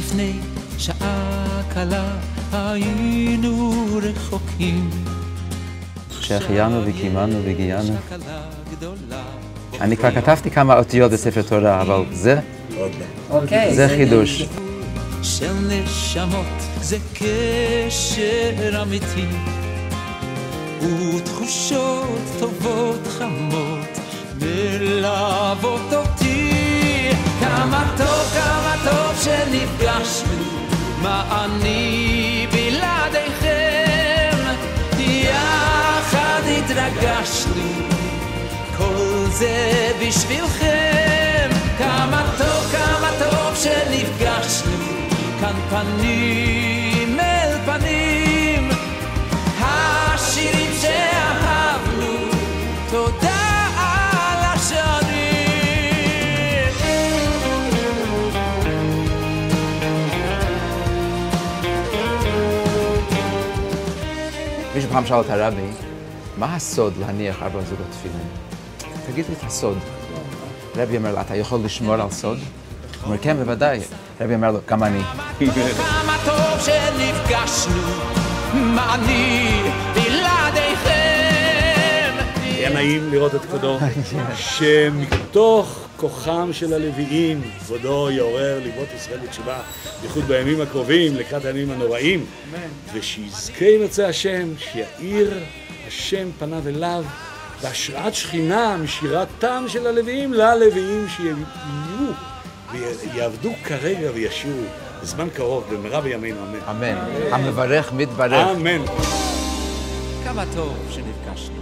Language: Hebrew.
לפני שעה קלה היינו רחוקים. שהחיינו וקיימנו והגיענו. אני כבר כתבתי כמה אותיות בספר תורה, אבל זה, אוקיי. זה חידוש. של נשמות זה קשר אמיתי ותחושות טובות חמות מלוות טוב שנפגשנו מה אני בלעדיכם? יחד התרגשנו כל זה בשבילכם. כמה טוב, כמה טוב שנפגשנו כאן פנים פעם שאל את הרבי, מה הסוד להניח ארבע זוגות תפילין? תגיד לי את הסוד. רבי אומר לו, אתה יכול לשמור על סוד? הוא אומר, כן, בוודאי. רבי אומר לו, גם אני. כמה טוב שנפגשנו מה אני בלעדיכם היה נעים לראות את כבודו, שמתוך כוחם של הלוויים, כבודו יעורר ליבות ישראל בתשובה, בייחוד בימים הקרובים, לקראת הימים הנוראים, ושיזכה ירצה השם, שיאיר השם פניו אליו, בהשראת שכינה משירתם של הלוויים ללוויים שיהיו ויעבדו כרגע וישירו בזמן קרוב, במהרה בימינו אמן. אמן. המברך מתברך. אמן. כמה טוב שנפגשנו